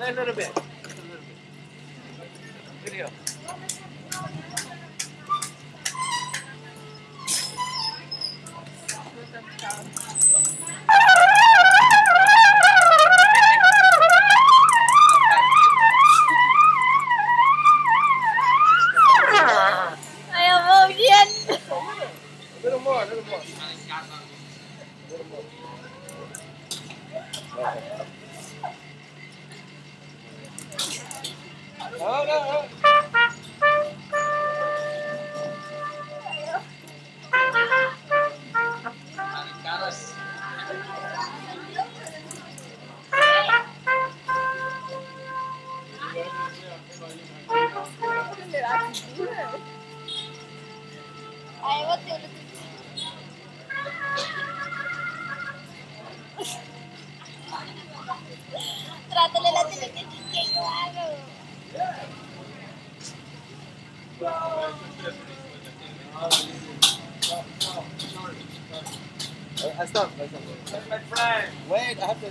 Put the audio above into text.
a little bit. A little bit. Good here. Ayaw mo, yan. A little more, a little more. A little more. Não, não, não. Aí eu tenho Trátale la tele que. I stop. I stop. My friend. Wait, I have to.